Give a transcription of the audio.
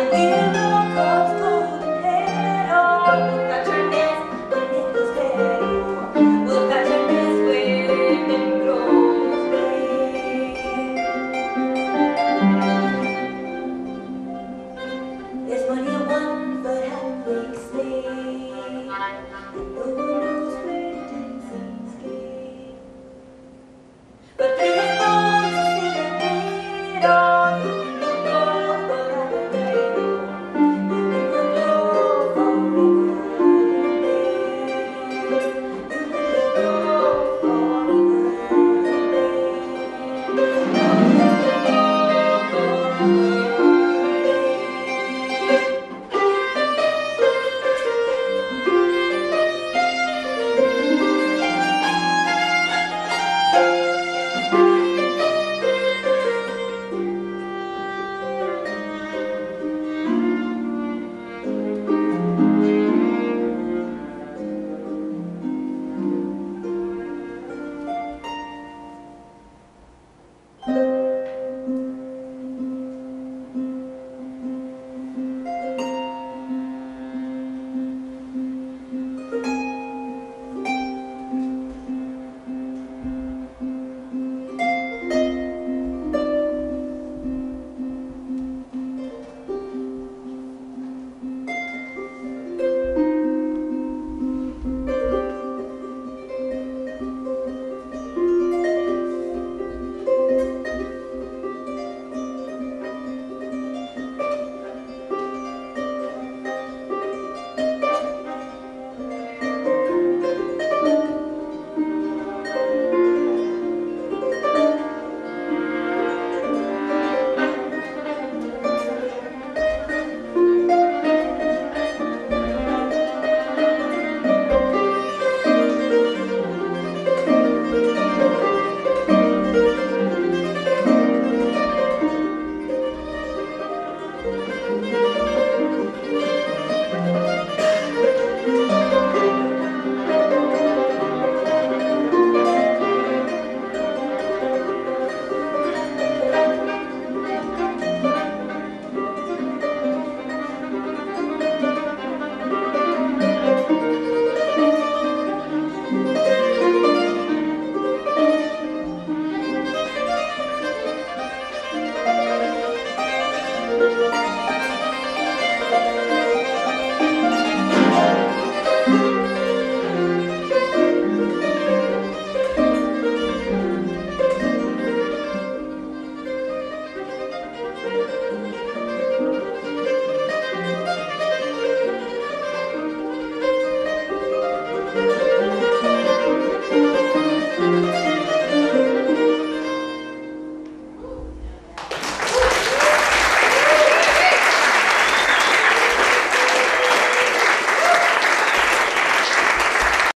I will.